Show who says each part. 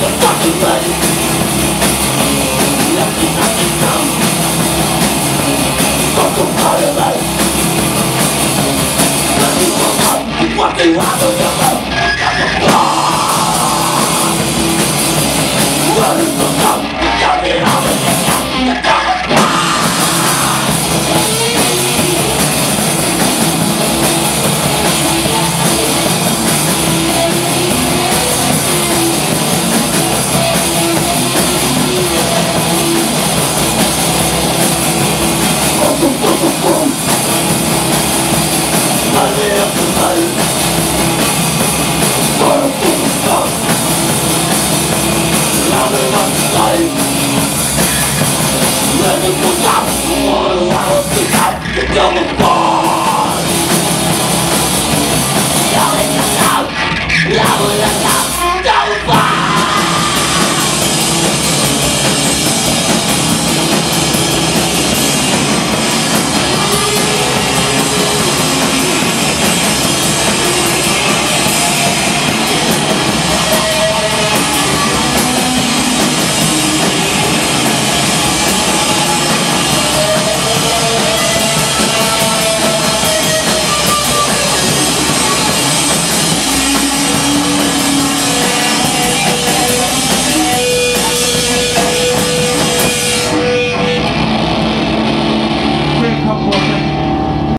Speaker 1: fucking, fucking blood. Nothing, nothing. Fucking part of Double ball